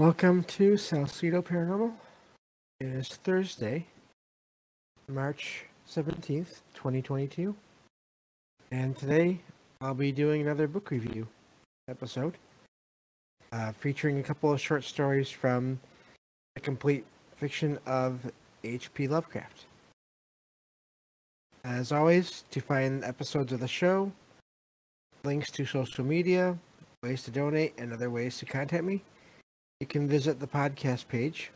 Welcome to Salsido Paranormal. It is Thursday, March 17th, 2022. And today I'll be doing another book review episode uh, featuring a couple of short stories from the complete fiction of H.P. Lovecraft. As always, to find episodes of the show, links to social media, ways to donate, and other ways to contact me, you can visit the podcast page,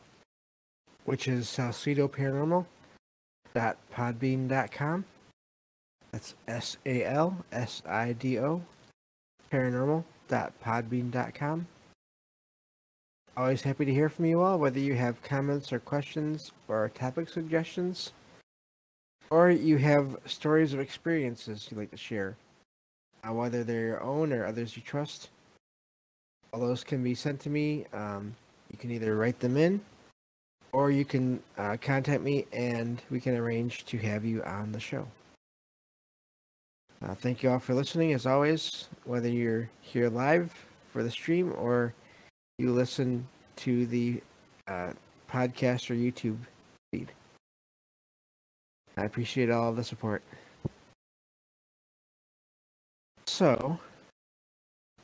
which is salsidoparanormal.podbean.com. That's S A L S I D O paranormal.podbean.com. Always happy to hear from you all, whether you have comments or questions or topic suggestions, or you have stories of experiences you'd like to share, uh, whether they're your own or others you trust. All those can be sent to me. Um, you can either write them in, or you can uh, contact me and we can arrange to have you on the show. Uh, thank you all for listening, as always, whether you're here live for the stream or you listen to the uh, podcast or YouTube feed. I appreciate all the support. So,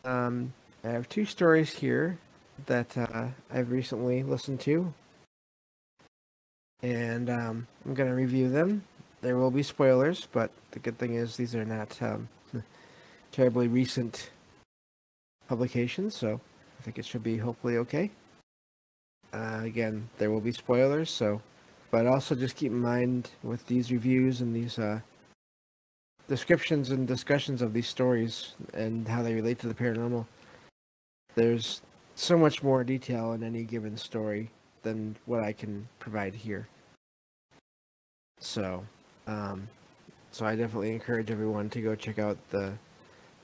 um, I have two stories here that uh, I've recently listened to, and um, I'm going to review them. There will be spoilers, but the good thing is these are not um, terribly recent publications, so I think it should be hopefully okay. Uh, again, there will be spoilers, so but also just keep in mind with these reviews and these uh, descriptions and discussions of these stories and how they relate to the paranormal there's so much more detail in any given story than what I can provide here. So, um, so I definitely encourage everyone to go check out the.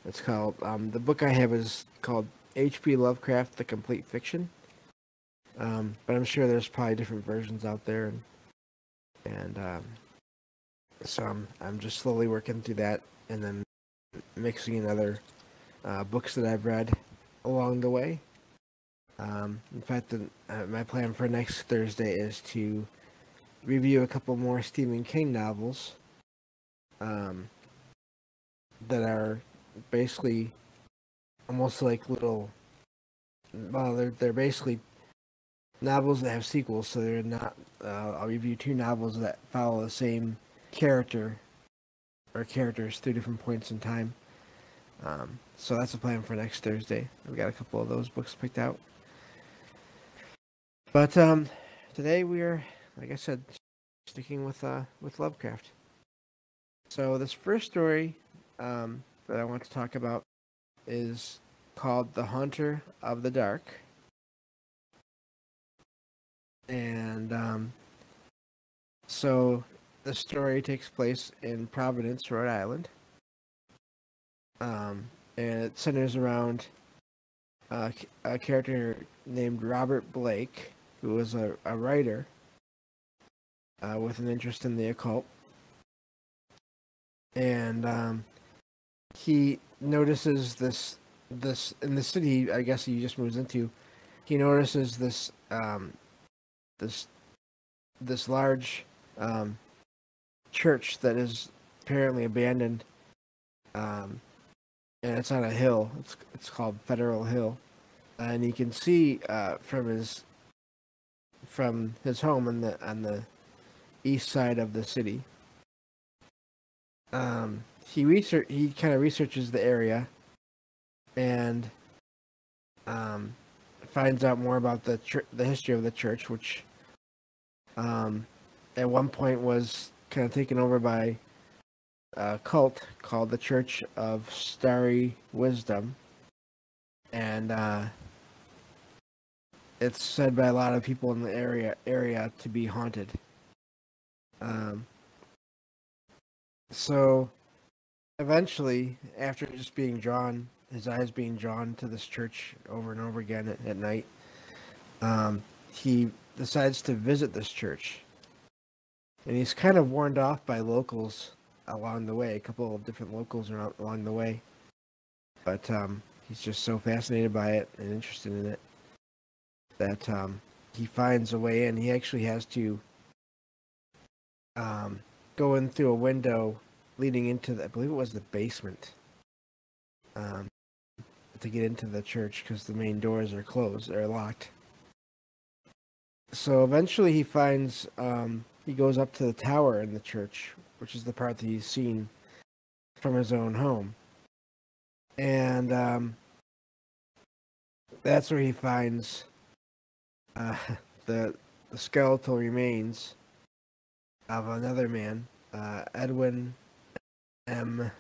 It's called um, the book I have is called H.P. Lovecraft: The Complete Fiction. Um, but I'm sure there's probably different versions out there, and and um, so I'm I'm just slowly working through that, and then mixing in other uh, books that I've read along the way. Um, in fact, the, uh, my plan for next Thursday is to review a couple more Stephen King novels um, that are basically almost like little. Well, they're they're basically novels that have sequels, so they're not. Uh, I'll review two novels that follow the same character or characters through different points in time. Um, so that's the plan for next Thursday. We got a couple of those books picked out. But um, today we are, like I said, sticking with uh, with Lovecraft. So this first story um, that I want to talk about is called "The Haunter of the Dark," and um, so the story takes place in Providence, Rhode Island. Um, and it centers around uh, a character named Robert Blake, who was a, a writer uh, with an interest in the occult. And um, he notices this this in the city. I guess he just moves into. He notices this um, this this large um, church that is apparently abandoned. Um, and it's on a hill. It's it's called Federal Hill, and you can see uh, from his from his home on the on the east side of the city. Um, he research he kind of researches the area, and um, finds out more about the ch- the history of the church, which um, at one point was kind of taken over by a cult called the Church of Starry Wisdom, and uh, it's said by a lot of people in the area area to be haunted. Um, so eventually, after just being drawn, his eyes being drawn to this church over and over again at, at night, um, he decides to visit this church. And he's kind of warned off by locals along the way. A couple of different locals are along the way, but um, he's just so fascinated by it and interested in it. that um, he finds a way in. He actually has to um, go in through a window leading into the, I believe it was the basement um, to get into the church because the main doors are closed, or locked. So eventually he finds, um, he goes up to the tower in the church, which is the part that he's seen from his own home. And um, that's where he finds uh, the, the skeletal remains of another man, uh, Edwin M.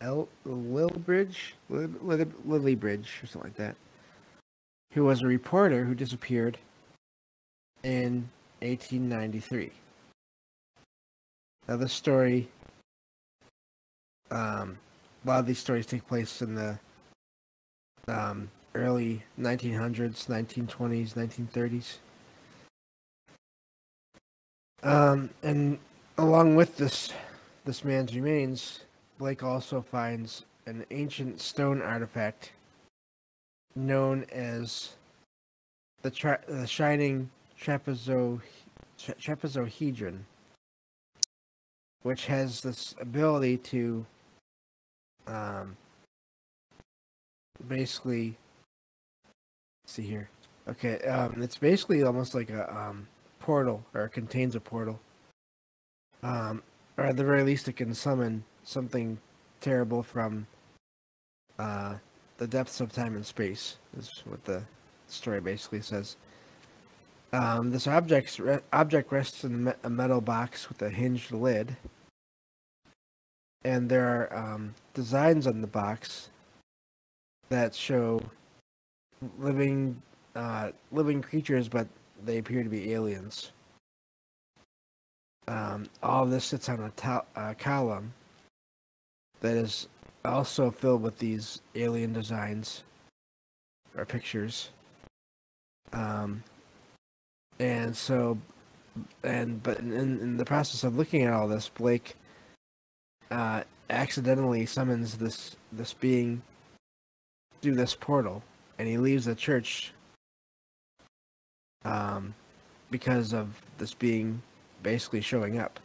L. Lilbridge, Lillibridge, or something like that, who was a reporter who disappeared in 1893. Now, this story, um, a lot of these stories take place in the um, early 1900s, 1920s, 1930s. Um, and along with this, this man's remains, Blake also finds an ancient stone artifact known as the, tra- the Shining Trapezo- tra- Trapezohedron, which has this ability to um, basically see here. Okay, um, it's basically almost like a um, portal, or contains a portal. Um, or at the very least, it can summon something terrible from uh, the depths of time and space. Is what the story basically says. Um, this object object rests in a metal box with a hinged lid, and there are um, designs on the box that show living uh, living creatures, but they appear to be aliens. Um, all of this sits on a to- uh, column that is also filled with these alien designs or pictures. Um, and so, and but in, in the process of looking at all this, Blake uh, accidentally summons this this being through this portal, and he leaves the church um, because of this being basically showing up,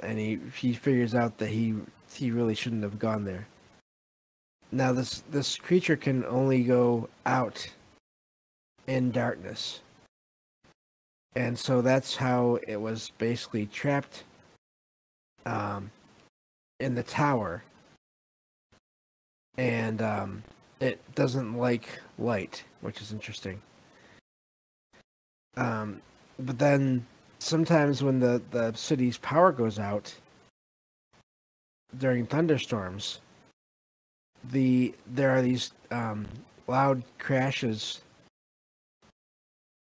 and he he figures out that he he really shouldn't have gone there. Now this this creature can only go out in darkness. And so that's how it was basically trapped um, in the tower. And um, it doesn't like light, which is interesting. Um, but then sometimes when the, the city's power goes out, during thunderstorms, the there are these um, loud crashes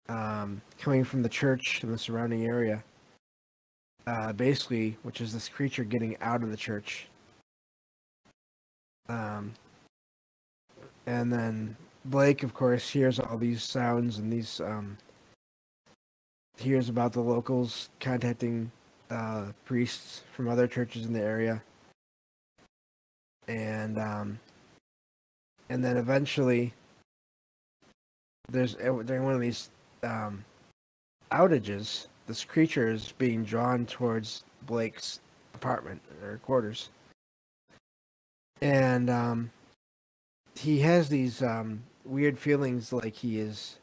um, coming from the church and the surrounding area. Uh, basically, which is this creature getting out of the church. Um, and then Blake, of course, hears all these sounds and these um, hears about the locals contacting uh, priests from other churches in the area and um, and then eventually there's uh, during one of these um, outages, this creature is being drawn towards Blake's apartment or quarters, and um, he has these um, weird feelings like he is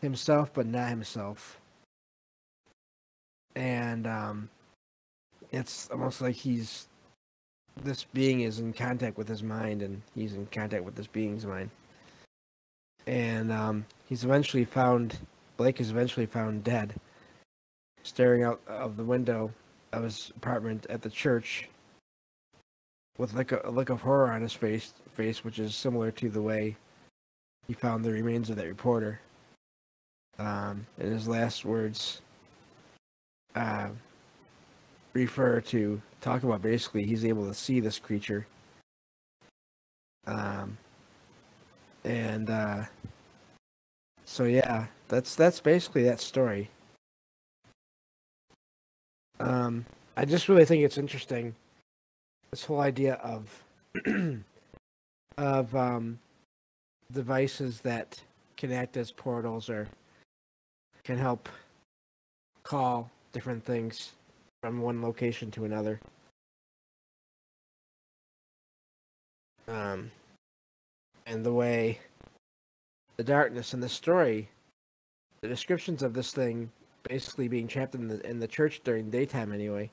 himself but not himself, and um, it's almost like he's this being is in contact with his mind, and he's in contact with this being's mind. And um, he's eventually found. Blake is eventually found dead, staring out of the window of his apartment at the church, with like a, a look of horror on his face, face, which is similar to the way he found the remains of that reporter. Um, and his last words uh, refer to talk about basically he's able to see this creature. Um, and uh, so yeah, that's that's basically that story. Um, I just really think it's interesting this whole idea of of um, devices that can act as portals or can help call different things from one location to another. Um, and the way the darkness and the story, the descriptions of this thing basically being trapped in the in the church during daytime anyway,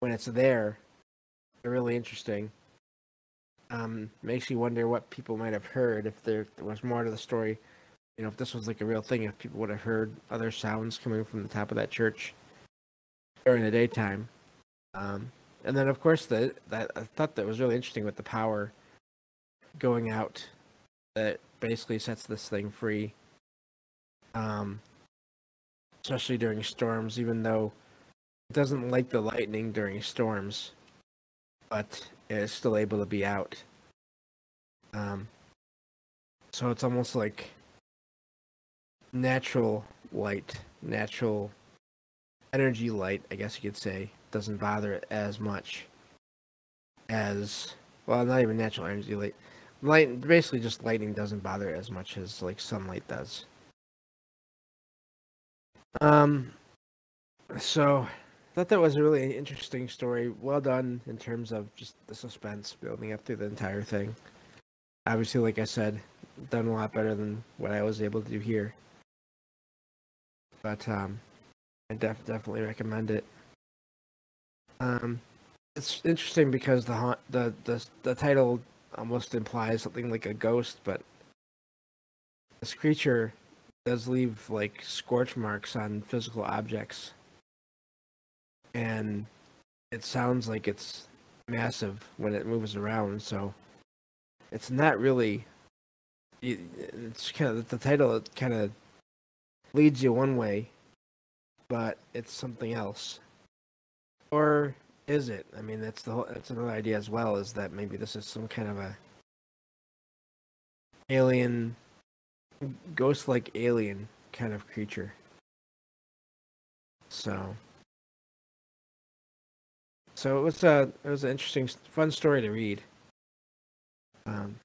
when it's there, are really interesting. Um, makes you wonder what people might have heard if there, there was more to the story. You know, if this was like a real thing, if people would have heard other sounds coming from the top of that church during the daytime. Um, and then, of course, the that I thought that was really interesting with the power going out that basically sets this thing free. Um, especially during storms, even though it doesn't like the lightning during storms, but it's still able to be out. Um, so it's almost like natural light, natural energy light, I guess you could say, doesn't bother it as much as well, not even natural energy light. Light, basically, just lightning doesn't bother it as much as like sunlight does. Um, so I thought that was a really interesting story. Well done in terms of just the suspense building up through the entire thing. Obviously, like I said, done a lot better than what I was able to do here. But um, I def- definitely recommend it. Um, it's interesting because the haunt, the the the title almost implies something like a ghost, but this creature does leave like scorch marks on physical objects, and it sounds like it's massive when it moves around. So it's not really. It's kind of the title. It kind of leads you one way, but it's something else. Or is it? I mean, that's the whole, that's another idea as well. Is that maybe this is some kind of a alien, ghost-like alien kind of creature. So, so it was a it was an interesting, fun story to read. Um,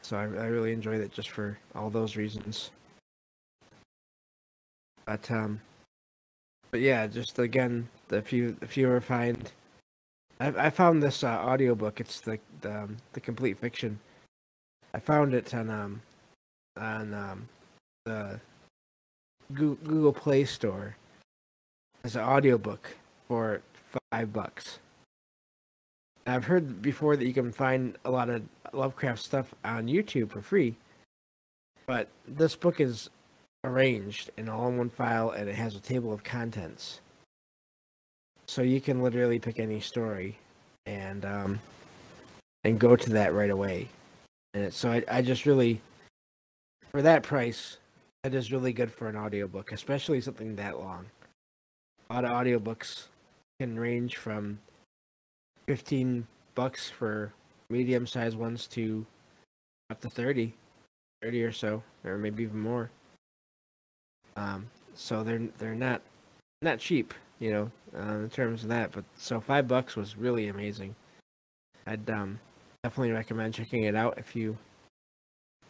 so I, I really enjoyed it just for all those reasons. But um, but yeah, just again, if you if you ever find, I I found this uh, audiobook. It's the the um, the complete fiction. I found it on um on um the Google Play Store as an audiobook for five bucks. I've heard before that you can find a lot of Lovecraft stuff on YouTube for free, but this book is arranged in all in one file and it has a table of contents. So you can literally pick any story and um, and go to that right away. And it, so I, I just really for that price, that is really good for an audiobook, especially something that long. A lot of audiobooks can range from 15 bucks for medium sized ones to up to 30 30 or so or maybe even more um, so they're they're not not cheap, you know, uh, in terms of that. But so five bucks was really amazing. I'd um, definitely recommend checking it out if you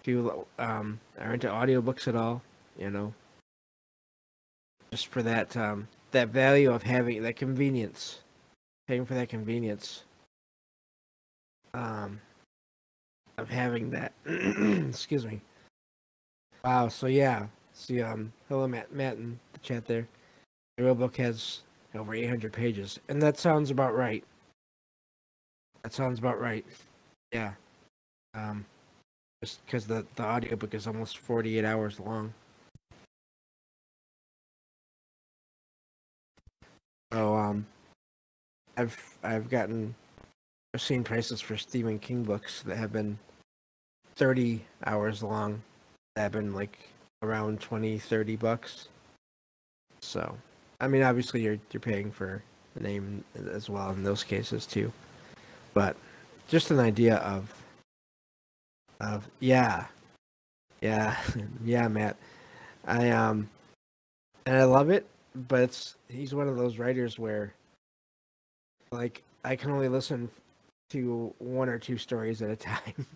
if you um, are into audiobooks at all. You know, just for that um, that value of having that convenience, paying for that convenience. Um, of having that. excuse me. Wow. So yeah, See, um, hello, Matt, Matt in the chat there. The real book has over 800 pages, and that sounds about right. That sounds about right. Yeah. Um, just because the the audiobook is almost 48 hours long. So um, I've I've gotten I've seen prices for Stephen King books that have been 30 hours long. That have been like around 20 30 bucks so i mean obviously you're you're paying for the name as well in those cases too but just an idea of of yeah yeah yeah matt i um and i love it but it's he's one of those writers where like i can only listen to one or two stories at a time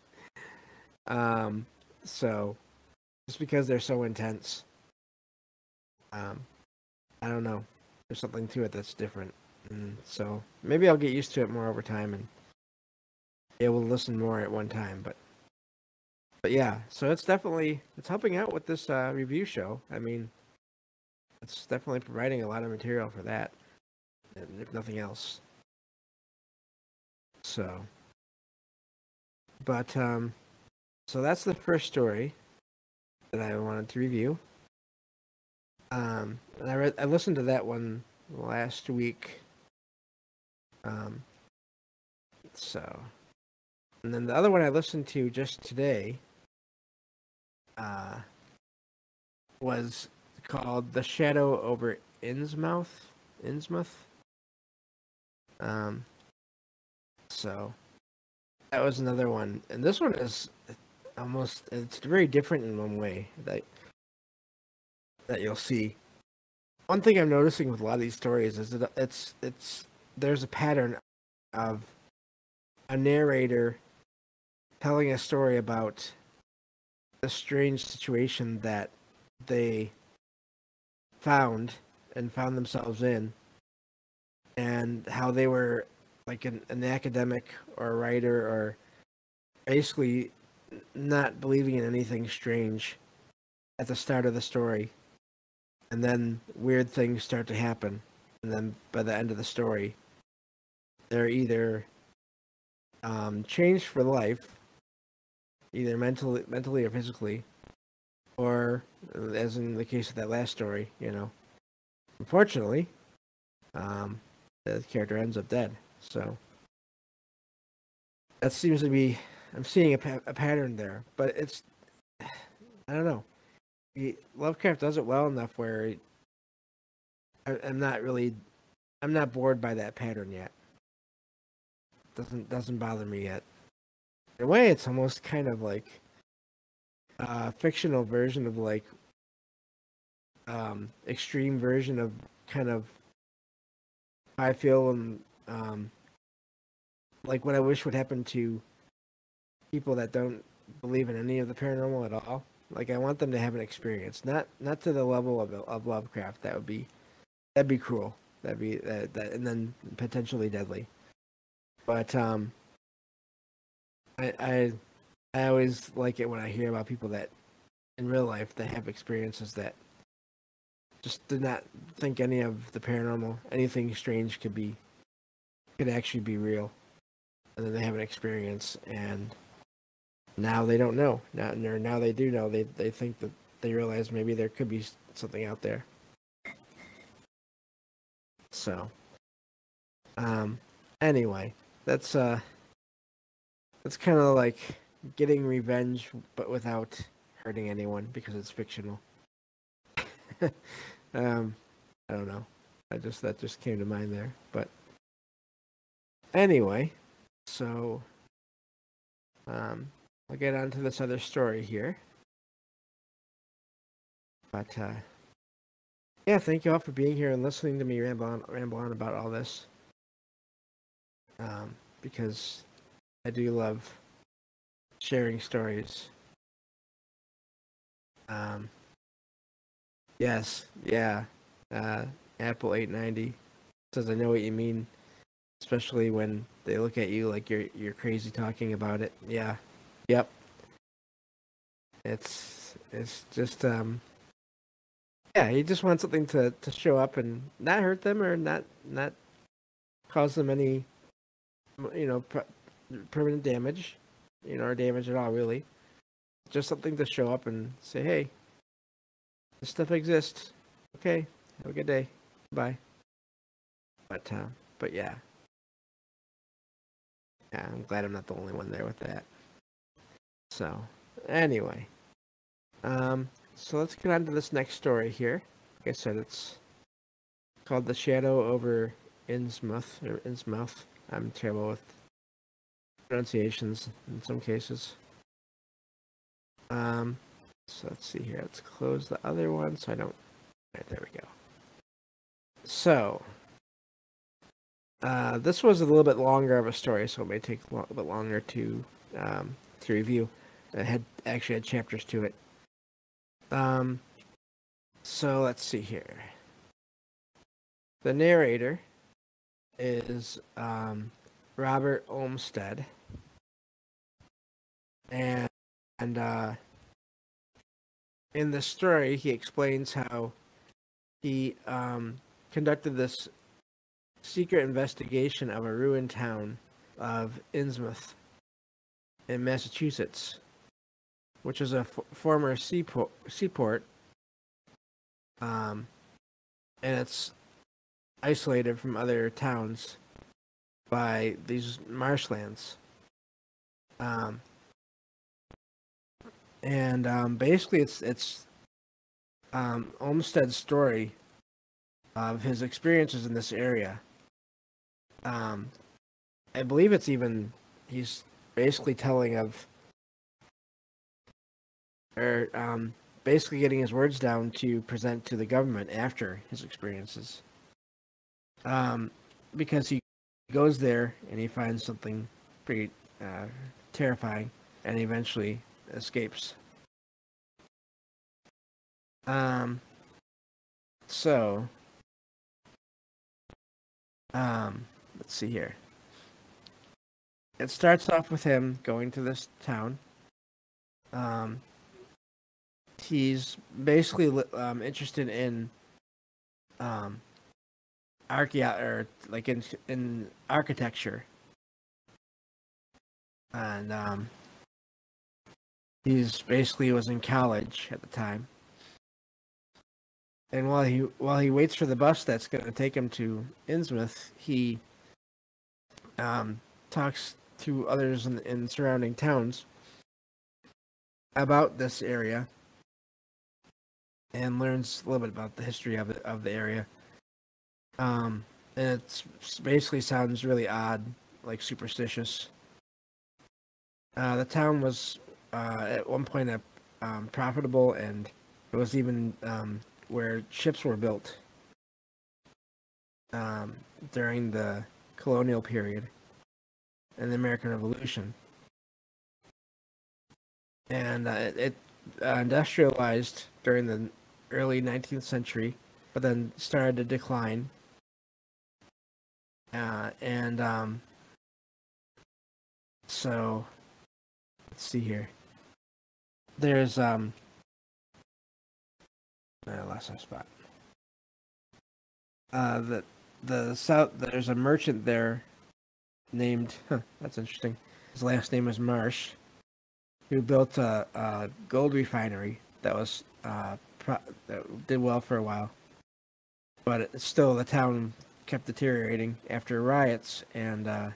um so just because they're so intense. Um, I don't know. There's something to it that's different, and so maybe I'll get used to it more over time and able to listen more at one time. But but yeah, so it's definitely it's helping out with this uh, review show. I mean, it's definitely providing a lot of material for that, if nothing else. So, but um, so that's the first story that I wanted to review. Um, and I read, I listened to that one last week. Um, so, and then the other one I listened to just today, uh, was called "The Shadow Over Innsmouth." Innsmouth. Um. So, that was another one, and this one is almost it's very different in one way that that you'll see. One thing I'm noticing with a lot of these stories is that it's it's there's a pattern of a narrator telling a story about a strange situation that they found and found themselves in and how they were like an, an academic or a writer or basically not believing in anything strange at the start of the story. And then weird things start to happen. And then by the end of the story they're either um, changed for life either mentally mentally or physically or as in the case of that last story you know unfortunately um, the character ends up dead so that seems to be I'm seeing a, pa- a pattern there, but it's I don't know. He, Lovecraft does it well enough where I, I'm not really I'm not bored by that pattern yet. Doesn't doesn't bother me yet. In a way, it's almost kind of like a fictional version of like um, extreme version of kind of I feel and um, like what I wish would happen to people that don't believe in any of the paranormal at all. Like I want them to have an experience, not not to the level of of Lovecraft. That would be that'd be cruel. That'd be that, that and then potentially deadly. But um, I I I always like it when I hear about people that in real life that have experiences that just did not think any of the paranormal, anything strange could be could actually be real, and then they have an experience and now they don't know. Now, now they do know. They they think that they realize maybe there could be something out there. So, um, anyway, that's uh, that's kind of like getting revenge, but without hurting anyone because it's fictional. um, I don't know. I just that just came to mind there, but anyway, so um, I'll get on to this other story here. But uh, yeah, thank you all for being here and listening to me ramble on, ramble on about all this. Um, because I do love sharing stories. Um, yes, yeah. Uh, Apple 890 says I know what you mean, especially when they look at you like you're you're crazy talking about it. Yeah, Yep. It's it's just um yeah, you just want something to to show up and not hurt them or not not cause them any you know permanent damage, you know, or damage at all really. Just something to show up and say, "Hey, this stuff exists. Okay, have a good day. Bye." But uh, but yeah. Yeah, I'm glad I'm not the only one there with that. So, anyway. Um, so let's get on to this next story here. Like I said, it's called The Shadow Over Innsmouth, or Innsmouth. I'm terrible with pronunciations in some cases. Um, so let's see here. Let's close the other one so I don't. There we go. So, uh, this was a little bit longer of a story, so it may take a little bit longer to um, to review. It had actually had chapters to it. Um, so let's see here. The narrator is um, Robert Olmsted, and and uh, in the story, he explains how he um, conducted this secret investigation of a ruined town of Innsmouth in Massachusetts, which is a f- former seaport, seaport um, and it's isolated from other towns by these marshlands. Um, and um, basically, it's it's um, Olmsted's story of his experiences in this area. Um, I believe it's even he's basically telling of, or um, basically getting his words down to present to the government after his experiences. Um, because he goes there and he finds something pretty uh, terrifying, and eventually escapes. Um. So. Um. Let's see here. It starts off with him going to this town. Um. He's basically um, interested in um, archae or like in in architecture, and um, he's basically was in college at the time. And while he while he waits for the bus that's going to take him to Innsmouth, he um, talks to others in, in surrounding towns about this area and learns a little bit about the history of of the area. Um, and it basically sounds really odd, like superstitious. Uh, the town was uh, at one point a, um, profitable, and it was even um, where ships were built um, during the colonial period and the American Revolution. And uh, it, it uh, industrialized during the early 19th century, but then started to decline. Uh, and um, so, let's see here. There's um, I lost my spot. Uh, the the south. There's a merchant there named. Huh, that's interesting. His last name is Marsh, who built a, a gold refinery that was uh, pro- that did well for a while, but it, still the town kept deteriorating after riots and uh,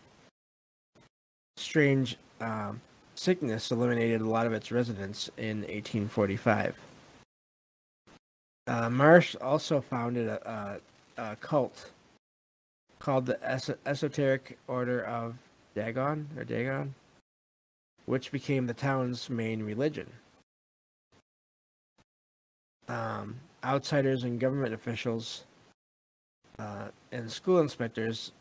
strange um, sickness eliminated a lot of its residents in 1845. Uh, Marsh also founded a, a, a, cult called the Es- Esoteric Order of Dagon or Dagon, which became the town's main religion. Um, outsiders and government officials uh, and school inspectors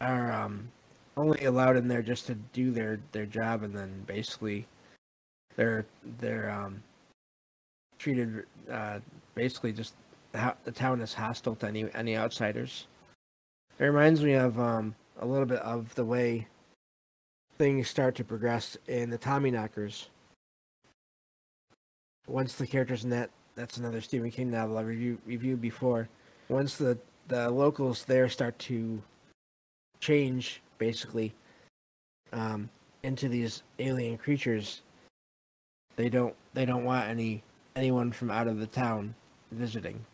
are um, only allowed in there just to do their, their job, and then basically they're they're um, treated uh, basically just the, the town is hostile to any any outsiders. It reminds me of um, a little bit of the way things start to progress in the Tommyknockers. Once the characters in that that's another Stephen King novel I review, reviewed before. Once the the locals there start to change, basically, um, into these alien creatures, they don't they don't want any anyone from out of the town visiting.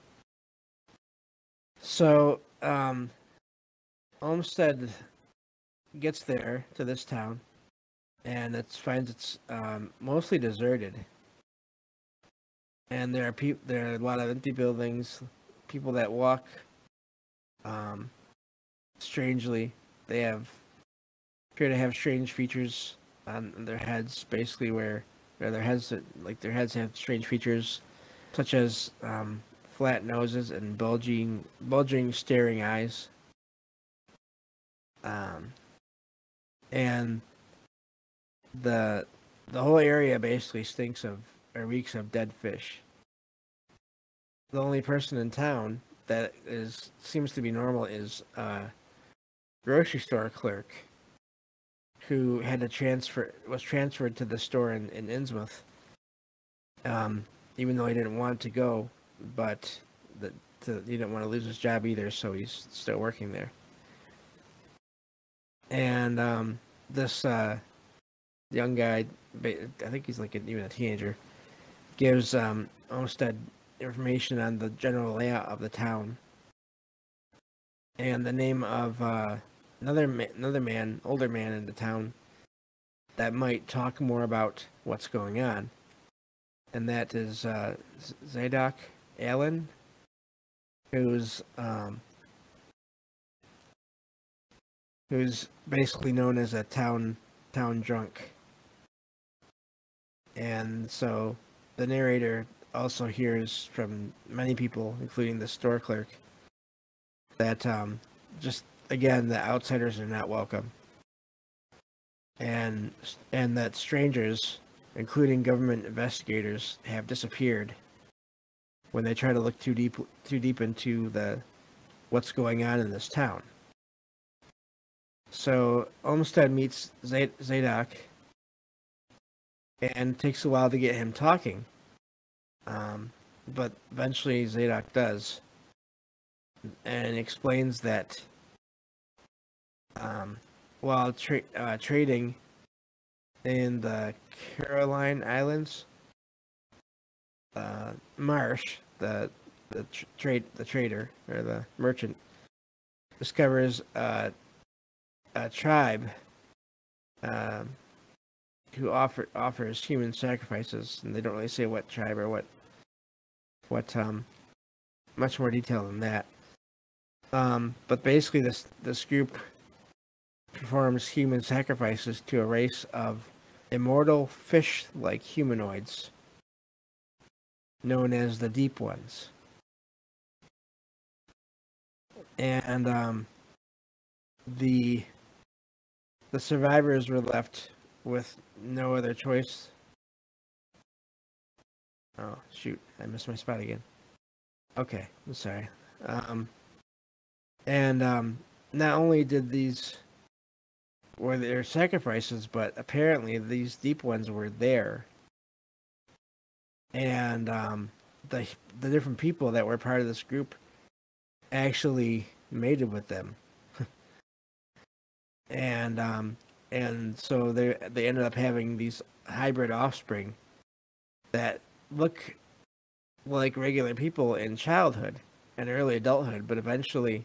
So, um, Olmsted gets there to this town, and it finds it's um, mostly deserted. And there are people, there are a lot of empty buildings, people that walk. Um, strangely, they have appear to have strange features on their heads, basically where their heads like their heads have strange features such as um, flat noses and bulging bulging staring eyes um, and the the whole area basically stinks of or reeks of dead fish. The only person in town that is seems to be normal is a grocery store clerk who had to transfer was transferred to the store in, in Innsmouth. Um, even though he didn't want to go, but the, to, he didn't want to lose his job either, so he's still working there. And um, this uh, young guy, I think he's like a, even a teenager, gives um, Olmsted information on the general layout of the town and the name of uh, another ma- another man, older man in the town that might talk more about what's going on, and that is uh, Zadok Allen, who's um, who's basically known as a town town drunk. And so the narrator also hears from many people, including the store clerk, that um, just again the outsiders are not welcome, and and that strangers, including government investigators, have disappeared when they try to look too deep too deep into the what's going on in this town. So Olmsted meets Zadok and takes a while to get him talking. Um, but eventually Zadok does and explains that um, while tra- uh, trading in the Caroline Islands, uh, Marsh, the the tr- trade the trader or the merchant, discovers uh, a tribe um, who offer offers human sacrifices, and they don't really say what tribe or what what um much more detail than that. Um, but basically, this this group performs human sacrifices to a race of immortal fish-like humanoids known as the Deep Ones. And um, the the survivors were left with no other choice. Oh shoot! I missed my spot again. Okay, I'm sorry. Um, and um, not only did these were their sacrifices, but apparently these deep ones were there, and um, the the different people that were part of this group actually mated with them. And um, and so they they ended up having these hybrid offspring that look like regular people in childhood and early adulthood, but eventually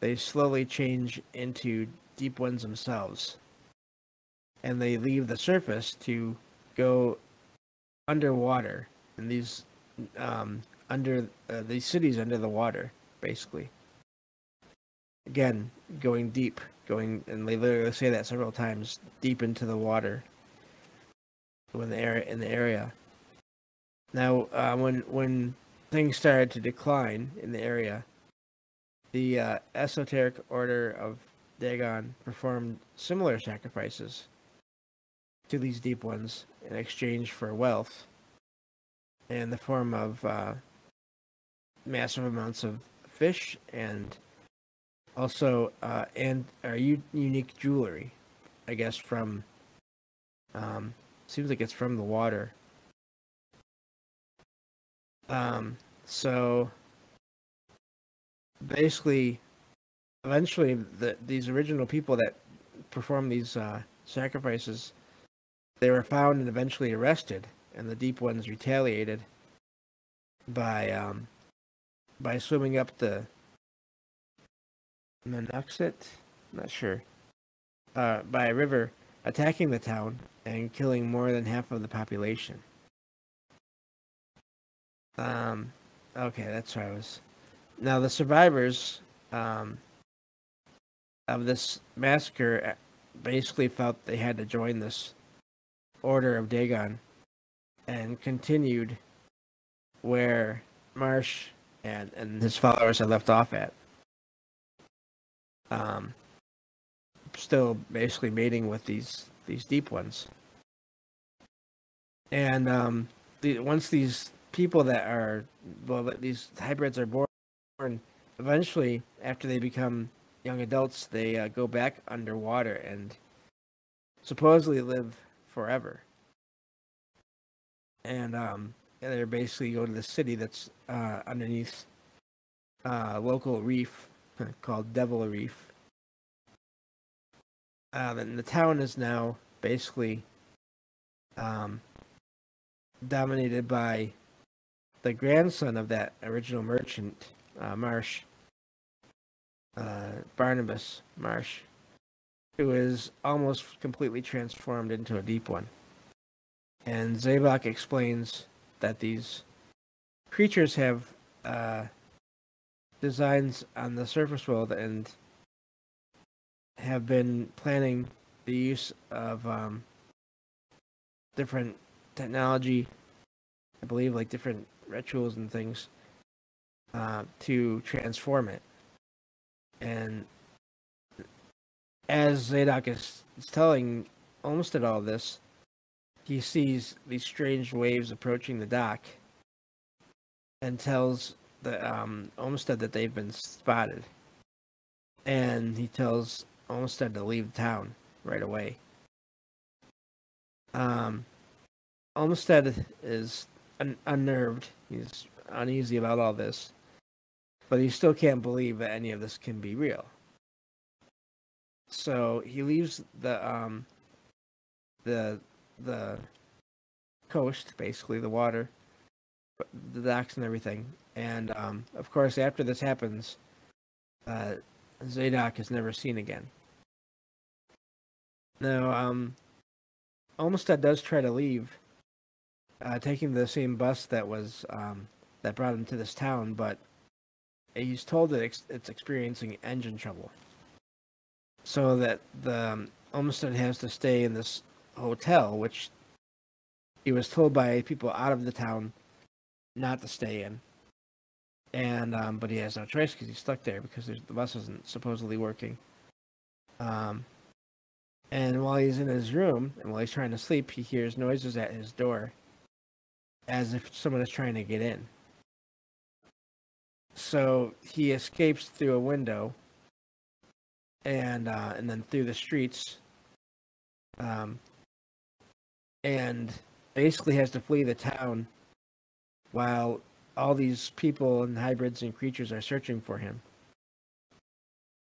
they slowly change into deep ones themselves, and they leave the surface to go underwater in these um, under uh, these cities under the water, basically. Again, going deep going, and they literally say that several times, deep into the water when the area in the area. Now, uh, when when things started to decline in the area, the uh, esoteric order of Dagon performed similar sacrifices to these deep ones in exchange for wealth in the form of uh, massive amounts of fish and also uh, and are u- unique jewelry, I guess from. Um, seems like it's from the water. Um, so basically, eventually, the these original people that performed these uh, sacrifices, they were found and eventually arrested, and the deep ones retaliated by um, by swimming up the Menuxet, not sure, uh, by a river, attacking the town and killing more than half of the population. Um, okay, that's where I was. Now, the survivors um, of this massacre uh, basically felt they had to join this Order of Dagon and continued where Marsh and, and his followers had left off at um, still basically mating with these these deep ones. And um, the, once these people that are well, these hybrids are born, eventually after they become young adults, they uh, go back underwater and supposedly live forever. And um, they're basically go to the city that's uh, underneath uh, local reef called Devil Reef. Uh, and the town is now basically um, dominated by the grandson of that original merchant, uh, Marsh, uh, Barnabas Marsh, who is almost completely transformed into a deep one. And Zadok explains that these creatures have uh, designs on the surface world and have been planning the use of um, different technology, I believe, like different rituals and things, uh, to transform it. And as Zadok is, is telling Olmsted all this, he sees these strange waves approaching the dock and tells the um, Olmsted that they've been spotted. And he tells Olmsted to leave town right away. Um, Olmsted is un- unnerved. He's uneasy about all this, but he still can't believe that any of this can be real. So he leaves the um, the the coast, basically the water, the docks and everything. And um, of course, after this happens, uh, Zadok is never seen again. Now, um, Olmsted does try to leave, uh, taking the same bus that was um, that brought him to this town, but he's told that it's experiencing engine trouble, so that the um, Olmsted has to stay in this hotel, which he was told by people out of the town not to stay in. And um, but he has no choice because he's stuck there because the bus isn't supposedly working. Um, and while he's in his room and while he's trying to sleep, he hears noises at his door as if someone is trying to get in. So he escapes through a window and uh, and then through the streets um, and basically has to flee the town while all these people and hybrids and creatures are searching for him.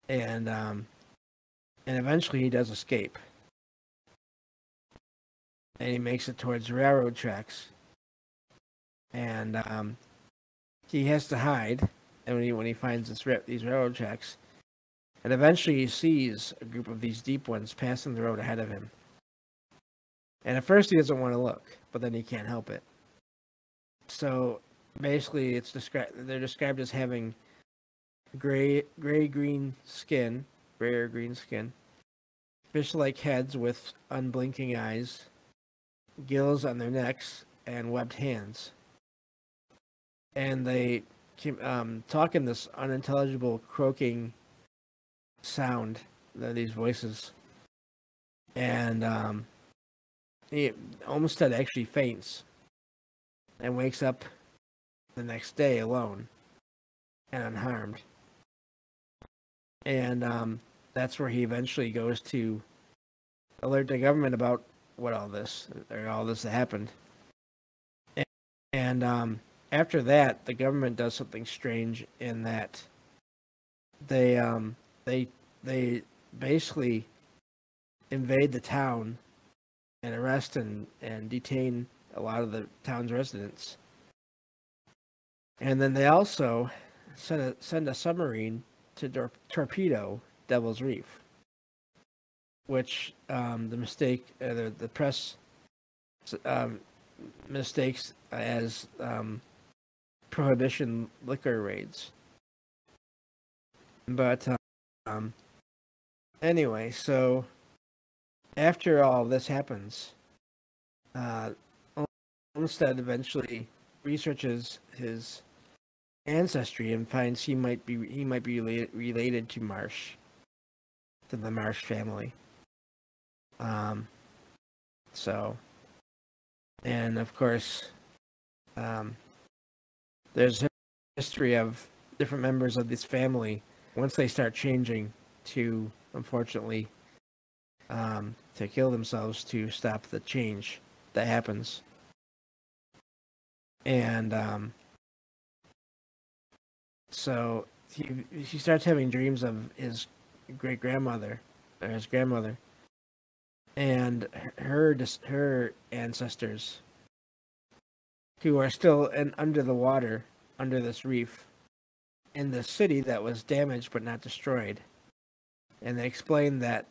And um, and eventually he does escape. And he makes it towards railroad tracks. And um, he has to hide. And when he when he finds this rip, these railroad tracks, and eventually he sees a group of these deep ones passing the road ahead of him. And at first he doesn't want to look, but then he can't help it. So basically, it's described. They're described as having gray, gray green skin, rare green skin, fish-like heads with unblinking eyes, gills on their necks, and webbed hands. And they um, talk in this unintelligible croaking sound. that These voices, and um, he Olmsted actually faints and wakes up the next day alone and unharmed. And um, that's where he eventually goes to alert the government about what all this or all this happened. And, and um, after that, the government does something strange in that they um, they they basically invade the town and arrest and, and detain a lot of the town's residents. And then they also send a, send a submarine to tor- torpedo Devil's Reef, which um, the mistake, uh, the, the press um, mistakes as um, prohibition liquor raids. But um, anyway, so after all this happens, uh, Olmsted eventually researches his ancestry and finds he might be he might be related, related to Marsh, to the Marsh family. Um, so, and of course, um, there's a history of different members of this family once they start changing to unfortunately um, to kill themselves to stop the change that happens. And um, so he he starts having dreams of his great grandmother or his grandmother. And her her ancestors who are still in, under the water under this reef in the city that was damaged but not destroyed and they explain that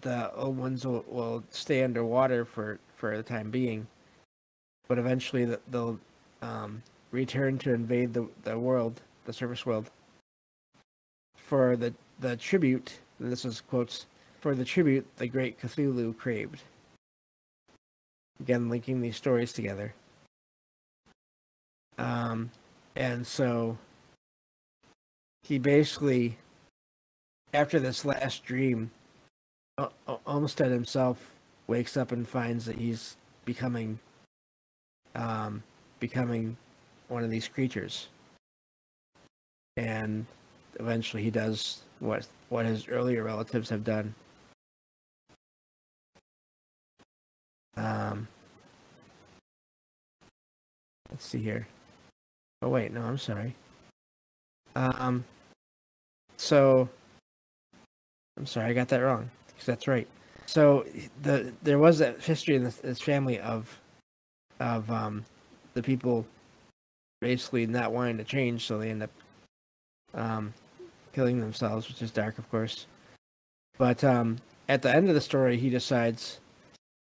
the old ones will, will stay underwater for for the time being but eventually they'll um, return to invade the, the world the surface world for the the tribute this is quotes for the tribute the great Cthulhu craved. Again, linking these stories together. Um, and so he basically, after this last dream, Olmsted himself wakes up and finds that he's becoming, um, becoming one of these creatures. And eventually he does what what his earlier relatives have done. Um, let's see here. Oh wait, no, I'm sorry. Um, so I'm sorry, I got that wrong because that's right. So the there was a history in this, this family of of um, the people basically not wanting to change, so they end up um, killing themselves, which is dark, of course. But um, at the end of the story, he decides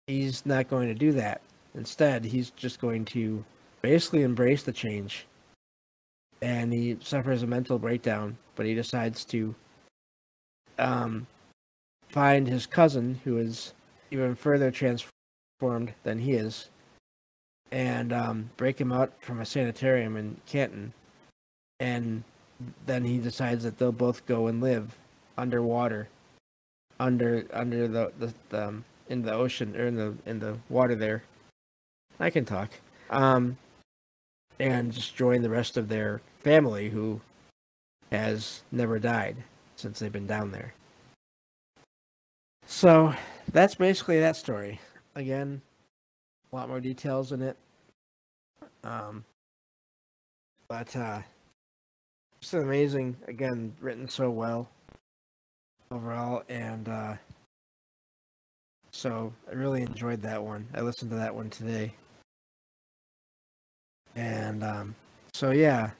he's not going to do that. Instead, he's just going to basically embrace the change. And he suffers a mental breakdown, but he decides to um, find his cousin, who is even further transformed than he is, and um, break him out from a sanitarium in Canton. And then he decides that they'll both go and live underwater, under under the the, the um, in the ocean or in the in the water there. I can talk. Um, and just join the rest of their family who has never died since they've been down there. So that's basically that story. Again, a lot more details in it. Um, but uh, just amazing. Again, written so well overall, and uh, so I really enjoyed that one. I listened to that one today. And um, so yeah.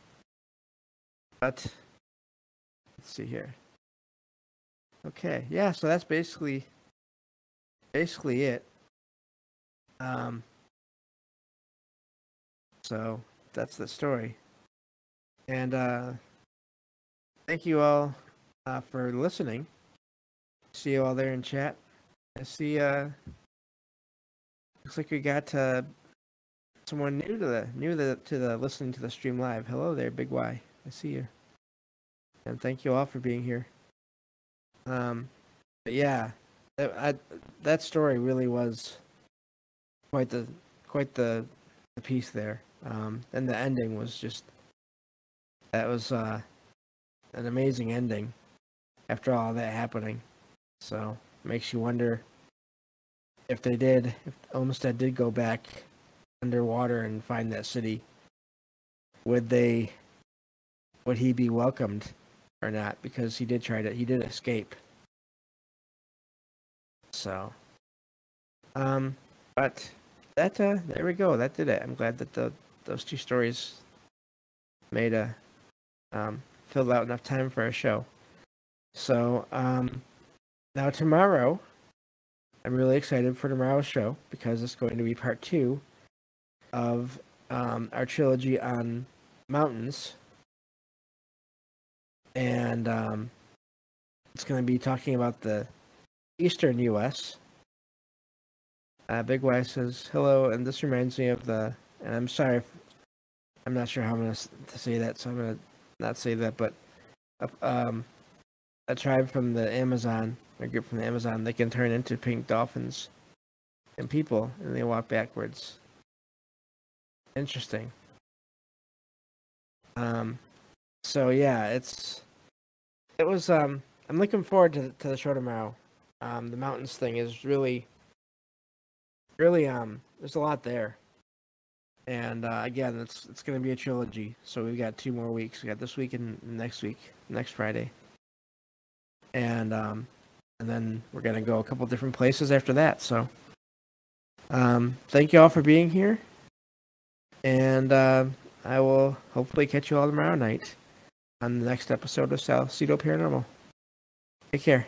But let's see here. Okay, yeah, so that's basically basically it. Um so that's the story. And uh thank you all uh, for listening. See you all there in chat. I see. Uh, looks like we got uh, someone new to the new to the, to the listening to the stream live. Hello there, Big Y. I see you, and thank you all for being here. Um, but yeah, that I, that story really was quite the quite the, the piece there. Um, and the ending was just that was uh, an amazing ending after all that happening. So makes you wonder if they did, if Olmsted did go back underwater and find that city, would they, would he be welcomed or not? Because he did try to, he did escape. So, um, but that, uh, there we go. That did it. I'm glad that the those two stories made a, um, filled out enough time for a show. So, um, now, tomorrow, I'm really excited for tomorrow's show because it's going to be part two of um, our trilogy on mountains. And um, it's going to be talking about the eastern U.S. Uh, Big Y says, hello, and this reminds me of the, and I'm sorry, if, I'm not sure how I'm going to say that, so I'm going to not say that, but um, a tribe from the Amazon a group from the Amazon, they can turn into pink dolphins. and people, and they walk backwards. Interesting. Um, so yeah, it's it was. Um, I'm looking forward to to the show tomorrow. Um, the mountains thing is really, really. Um, there's a lot there. And uh, again, it's it's going to be a trilogy. So we've got two more weeks. We got this week and next week, next Friday. And um, and then we're going to go a couple different places after that. So um, thank you all for being here. And uh, I will hopefully catch you all tomorrow night on the next episode of Salsido Paranormal. Take care.